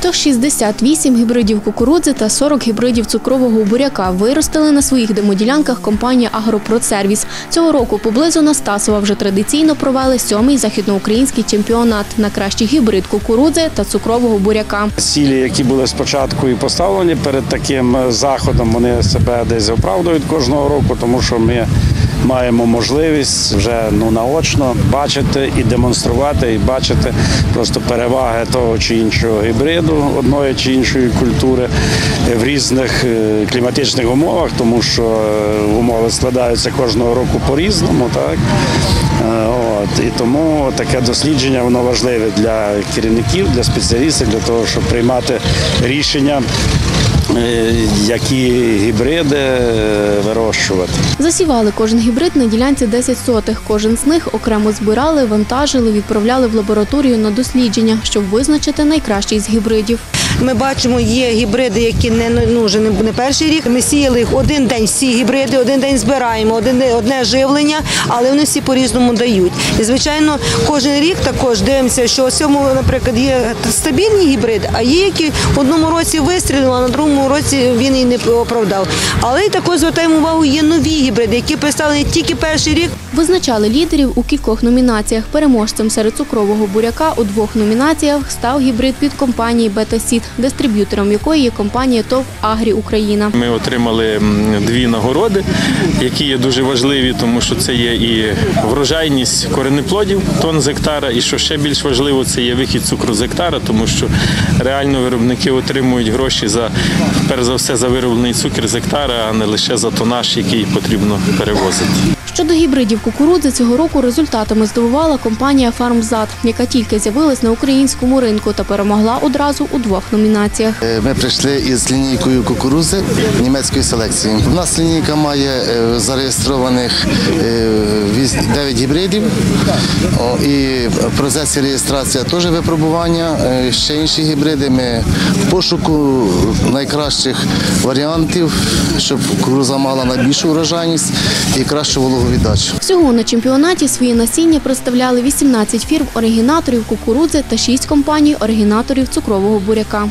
168 гібридів кукурудзи та 40 гібридів цукрового буряка виростили на своїх демоділянках компанія «Агропродсервіс». Цього року поблизу Настасова вже традиційно провели сьомий західноукраїнський чемпіонат на кращий гібрид кукурудзи та цукрового буряка. Цілі, які були спочатку і поставлені перед таким заходом, вони себе десь оправдують кожного року, тому що ми маємо можливість вже ну наочно бачити і демонструвати, і бачити просто переваги того чи іншого гібриду одної чи іншої культури е, в різних е, кліматичних умовах, тому що е, умови складаються кожного року по-різному, так. От, і тому таке дослідження воно важливе для керівників, для спеціалістів, для того, щоб приймати рішення, які гібриди е, вирощувати. Засівали кожен гібрид на ділянці 10 сотих. Кожен з них окремо збирали, вантажили, відправляли в лабораторію на дослідження, щоб визначити найкращий з гібридів. Ми бачимо, є гібриди, які не ну, вже не не перший рік. Ми сіяли їх один день всі гібриди, один день збираємо, один одне живлення, але вони всі по-різному дають. І звичайно, кожен рік також дивимося, що у цьому, наприклад, є стабільні гібриди, а є які в одному році вистрілили, а на другому році він і не оправдав. Але також звертаємо увагу, є нові гібриди, які представлені тільки перший рік. Визначали лідерів у кількох номінаціях. Переможцем серед цукрового буряка у двох номінаціях став гібрид від компанії Бетасіт, дистриб'ютором якої є компанія ТОВ Агрі Україна. Ми отримали дві нагороди, які є дуже важливі, тому що це є і врожайність коренеплодів тонн з гектара, і що ще більш важливо, це є вихід цукру з гектара, тому що реально виробники отримують гроші за перш за все за вироблений цукер з гектара, а не лише за тонаж, який потрібно перевозити. Щодо гібридів кукурудзи, цього року результатами здивувала компанія «Фармзад», яка тільки з'явилась на українському ринку та перемогла одразу у двох номінаціях. Е, Ми прийшли із лінійкою кукурузи німецької селекції. У нас лінійка має е, зареєстрованих 9 гібридів. І в процесі реєстрації теж випробування. Е, Ще інші гібриди. Ми пошуку найкращих варіантів, щоб кукуруза мала найбільшу урожайність і кращу вологовіддачу. Всього на чемпіонаті свої насіння представляли 18 фірм оригінаторів кукурудзи та 6 компаній оригінаторів цукрового буряка.